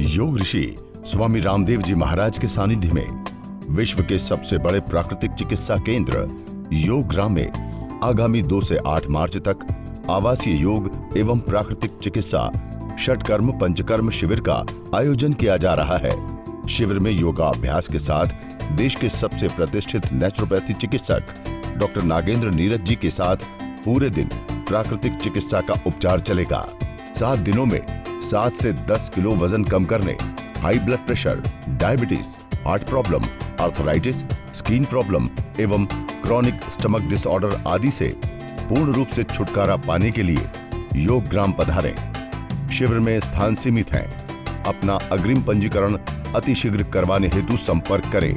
योग ऋषि स्वामी रामदेव जी महाराज के सानिध्य में विश्व के सबसे बड़े प्राकृतिक चिकित्सा केंद्र योग ग्राम में आगामी 2 से 8 मार्च तक आवासीय योग एवं प्राकृतिक चिकित्सा षटकर्म पंचकर्म शिविर का आयोजन किया जा रहा है। शिविर में योगा अभ्यास के साथ देश के सबसे प्रतिष्ठित नेचुरोपैथी चिकित्सक डॉक्टर नागेंद्र नीरज जी के साथ पूरे दिन प्राकृतिक चिकित्सा का उपचार चलेगा। सात दिनों में सात से दस किलो वज़न कम करने high blood pressure diabetes heart problem arthritis skin problem एवं क्रॉनिक स्टमक डिसऑर्डर आदि से पूर्ण रूप से छुटकारा पाने के लिए योग ग्राम पधारें। शिविर में स्थान सीमित हैं। अपना अग्रिम पंजीकरण अतिशीघ्र करवाने हेतु संपर्क करें।